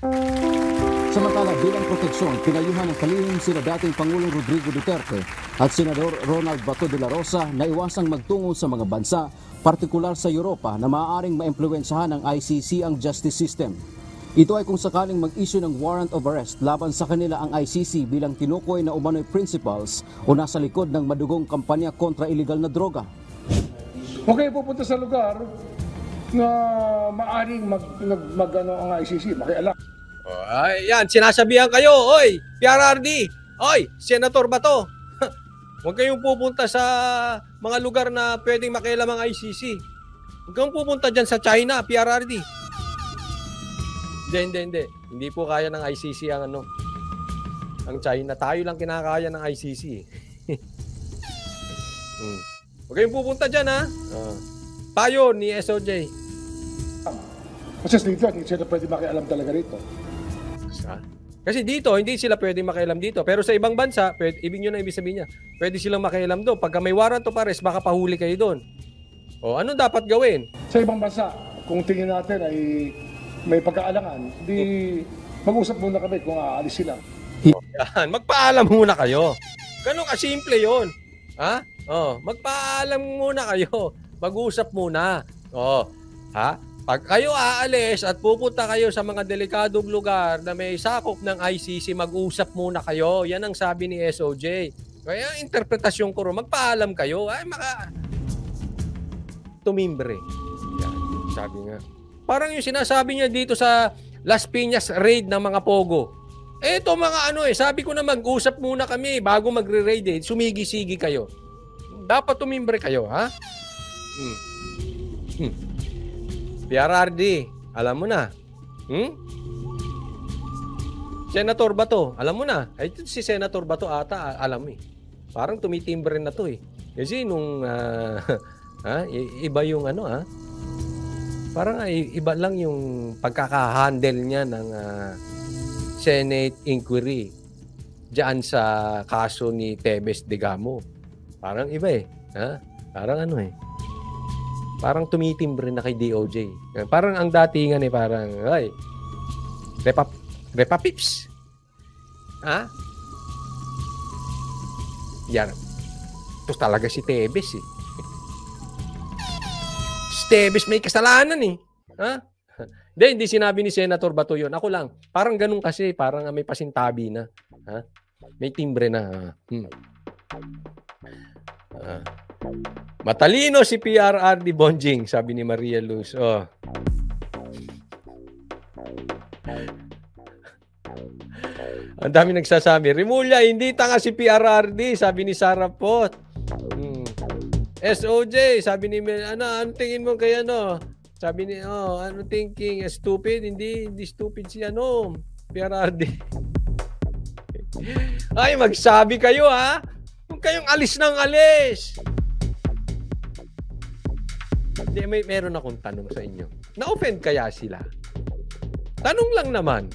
Samantala, bilang proteksyon, pinayuhan ng kalihim sina dating Pangulong Rodrigo Duterte at Senador Ronald Bato de la Rosa na iwasang magtungo sa mga bansa, partikular sa Europa na maaaring maimpluwensyahan ng ICC ang justice system. Ito ay kung sakaling mag-issue ng warrant of arrest laban sa kanila ang ICC bilang tinukoy na umano'y principals o nasa likod ng madugong kampanya kontra illegal na droga. Kayo pupunta sa lugar na maaring mag, mag, mag ano, ang ICC, makialam. Ay, yan, sinasabihan kayo, oy, PRRD, oy, senator ba to? Huwag kayong pupunta sa mga lugar na pwedeng makialam ang ICC. Huwag kayong pupunta dyan sa China, PRRD. Hindi, hindi, hindi. Hindi po kaya ng ICC ang ano, ang China. Tayo lang kinakaya ng ICC. hmm. Huwag kayong pupunta dyan, ha? Uh, payo ni SOJ. Kasi dito, hindi sila pwede makialam talaga rito. Ha? Kasi dito, hindi sila pwede makialam dito. Pero sa ibang bansa, pwede, ibig nyo na ibig sabihin niya, pwede silang makialam doon. Pagka may warrant of arrest, baka pahuli kayo doon. O, ano dapat gawin? Sa ibang bansa, kung tingin natin ay may pagkaalangan, di mag-usap muna kami kung aalis sila. Yan, magpaalam muna kayo. Ganun kasimple yon. Ha? Oh, magpaalam muna kayo. Mag-usap muna. Oh, ha? Pag kayo aalis at pupunta kayo sa mga delikadong lugar na may sakop ng ICC, mag-usap muna kayo. Yan ang sabi ni SOJ. Kaya interpretasyon ko ro, magpaalam kayo. Ay, maka... Tumimbre. Yan, sabi nga. Parang yung sinasabi niya dito sa Las Piñas raid ng mga Pogo. Eh, ito mga ano eh, sabi ko na mag-usap muna kami bago magre-raid eh. Sumigi-sigi kayo. Dapat tumimbre kayo, ha? Hmm. Hmm. PRRD, alam mo na. Hmm? Senator Bato, alam mo na. Ay, si Senator Bato ata, alam eh. Parang tumitimbre na to eh. Kasi nung, uh, ha, iba yung ano ha, parang ay, iba lang yung pagkaka-handle niya ng uh, Senate inquiry diyan sa kaso ni Tebes Degamo. Parang iba eh. Ha? Parang ano eh. Parang tumitimbre na kay DOJ. Parang ang datingan eh parang ay Repa Repa Pips. Ha? Yan. Ito talaga si Tebes eh. Esteves may kasalanan eh. Ha? Hindi, hindi sinabi ni Senator Bato yun. Ako lang. Parang ganun kasi. Parang may pasintabi na. Ha? May timbre na. Hmm. Uh, matalino si PRRD Bonjing, sabi ni Maria Luz. Oh. Ang dami nagsasabi. Rimulya, hindi tanga si PRRD, sabi ni Sarah Pot. Hmm. SOJ, sabi ni Mel, ano, ano tingin mo kay ano? Sabi ni, oh, ano thinking? Stupid? Hindi, hindi stupid si ano, PRRD. Ay, magsabi kayo ha. Huwag kayong alis ng alis. Hindi, may meron akong tanong sa inyo. Na-offend kaya sila? Tanong lang naman.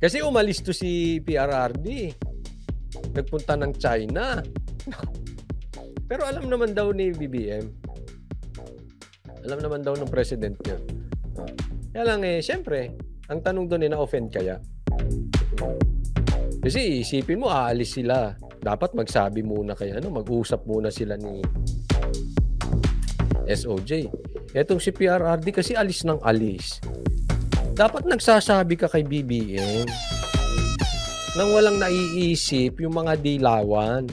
Kasi umalis to si PRRD. Nagpunta ng China. Pero alam naman daw ni BBM. Alam naman daw ng president niya. Kaya lang eh, syempre, ang tanong doon eh, na-offend kaya? Kasi isipin mo, aalis sila. Dapat magsabi muna kaya, ano, mag-usap muna sila ni SOJ. Etong si PRRD kasi alis ng alis. Dapat nagsasabi ka kay BBM nang walang naiisip yung mga dilawan.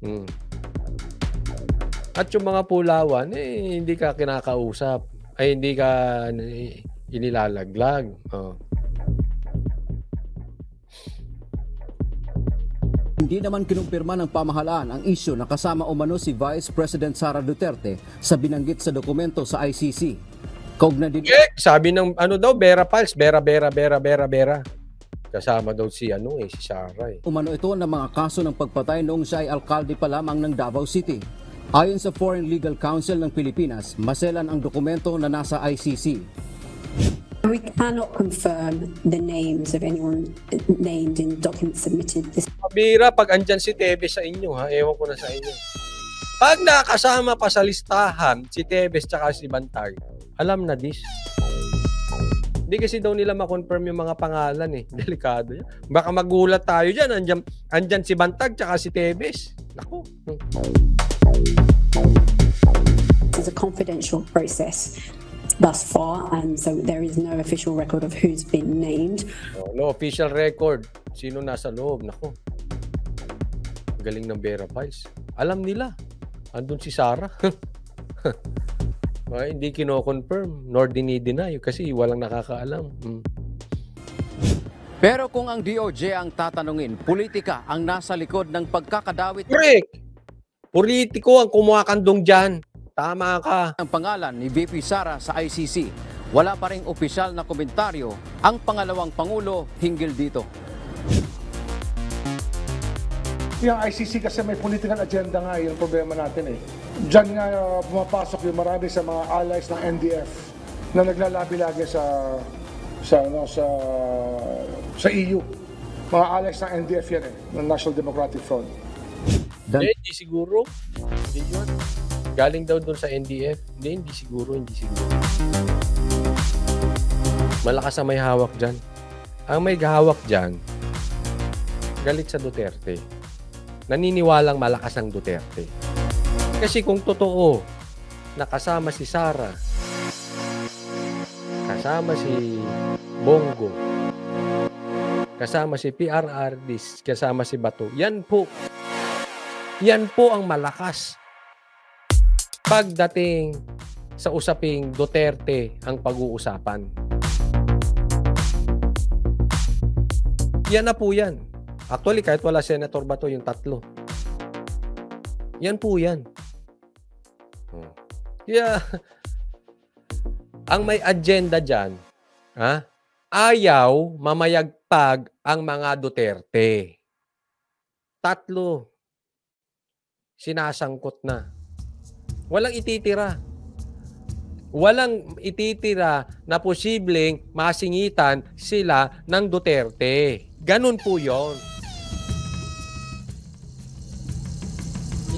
Hmm. At yung mga pulawan, eh, hindi ka kinakausap. Ay, hindi ka eh, inilalaglag. Oh. Hindi naman kinumpirma ng pamahalaan ang isyu na kasama umano si Vice President Sara Duterte sa binanggit sa dokumento sa ICC. Kaugna din... Eh, sabi ng ano daw, Bera Pals, Bera, Bera, Bera, Bera, Bera. Kasama daw si ano eh, si Sarah eh. Umano ito ng mga kaso ng pagpatay noong siya ay alkalde pa lamang ng Davao City. Ayon sa Foreign Legal Council ng Pilipinas, maselan ang dokumento na nasa ICC. We cannot confirm the names of anyone named in documents submitted. This... Mabira pag andyan si Tebes sa inyo ha, ewan ko na sa inyo. Pag nakasama pa sa listahan si Tebes tsaka si Bantay, alam na this. Hindi kasi daw nila ma-confirm yung mga pangalan eh. Delikado yan. Baka magulat tayo dyan. Andyan, andyan si Bantag tsaka si Tebes. Naku. It's a confidential process thus far, and so there is no official record of who's been named. Oh, no official record. Sino nasa loob? Naku. Galing ng Vera Files. Alam nila. Andun si Sarah. Ay, hindi kino-confirm nor dinideny kasi walang nakakaalam. Hmm. Pero kung ang DOJ ang tatanungin, politika ang nasa likod ng pagkakadawit Correct. Politiko ang kumakandong dyan. Tama ka. ng pangalan ni VP Sara sa ICC, wala pa ring opisyal na komentaryo ang pangalawang Pangulo hinggil dito. Yung ICC kasi may political agenda nga, yung problema natin eh. Diyan nga uh, pumapasok yung marami sa mga allies ng NDF na naglalabi lagi sa sa ano sa sa EU. Mga allies ng NDF yan eh, ng National Democratic Front. Dan- Hindi, hindi siguro. Hindi yun. Galing daw doon sa NDF. Hindi, hindi siguro, hindi siguro. Malakas ang may hawak dyan. Ang may hawak dyan, galit sa Duterte. Naniniwalang malakas ang Duterte. Kasi kung totoo, nakasama si Sara, kasama si Bongo, kasama si PRRD, kasama si Bato, yan po yan po ang malakas. Pagdating sa usaping Duterte ang pag-uusapan. Yan na po yan. Actually, kahit wala Senator Bato yung tatlo. Yan po yan. Oh. Kaya, ang may agenda dyan, ha? ayaw mamayagpag ang mga Duterte. Tatlo, sinasangkot na. Walang ititira. Walang ititira na posibleng masingitan sila ng Duterte. Ganun po yon.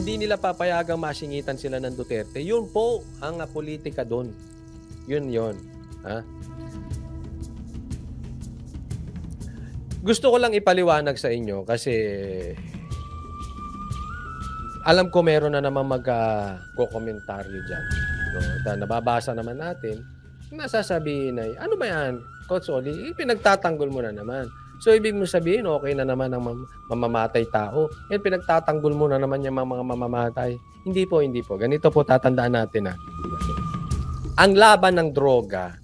Hindi nila papayagang masingitan sila ng Duterte. Yun po ang politika doon. Yun yon. Ha? Gusto ko lang ipaliwanag sa inyo kasi alam ko meron na naman mag-komentaryo dyan. No, ta- nababasa naman natin, nasasabihin ay, ano ba yan, Coach Oli? Pinagtatanggol mo na naman. So, ibig mo sabihin, okay na naman ang mam- mamamatay tao. Yan, pinagtatanggol mo na naman yung mga mamamatay. Hindi po, hindi po. Ganito po tatandaan natin ha. Ang laban ng droga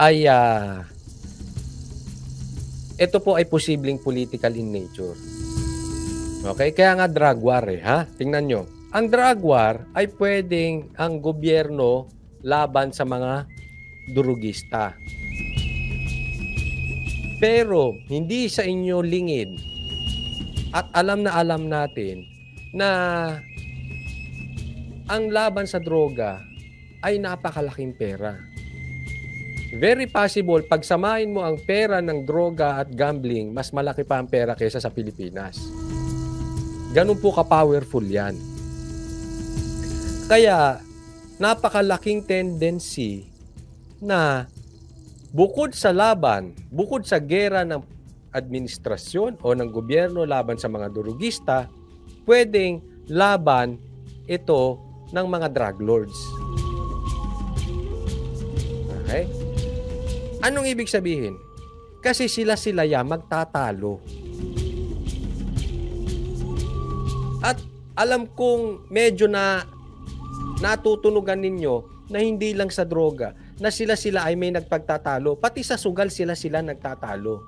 ay, ah, ito po ay posibleng political in nature. Okay? Kaya nga drug war eh, ha? Tingnan nyo. Ang drug war ay pwedeng ang gobyerno laban sa mga durugista. Pero hindi sa inyo lingid at alam na alam natin na ang laban sa droga ay napakalaking pera. Very possible, pagsamahin mo ang pera ng droga at gambling, mas malaki pa ang pera kaysa sa Pilipinas. Ganun po ka-powerful yan. Kaya, napakalaking tendency na bukod sa laban, bukod sa gera ng administrasyon o ng gobyerno laban sa mga durugista, pwedeng laban ito ng mga drug lords. Okay? Anong ibig sabihin? Kasi sila-sila ya magtatalo. At alam kong medyo na natutunugan ninyo na hindi lang sa droga, na sila-sila ay may nagpagtatalo. Pati sa sugal sila-sila nagtatalo.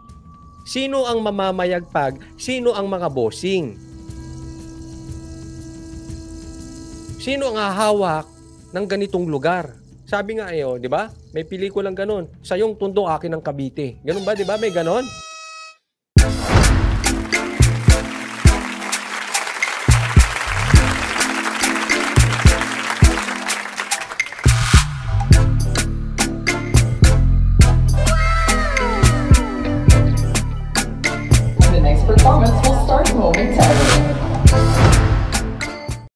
Sino ang mamamayagpag? Sino ang mga bossing? Sino ang hahawak ng ganitong lugar? Sabi nga eh, oh, di ba? May pelikulang ganun. Sa yung tundo akin ng Cavite. Ganun ba, di ba? May ganon?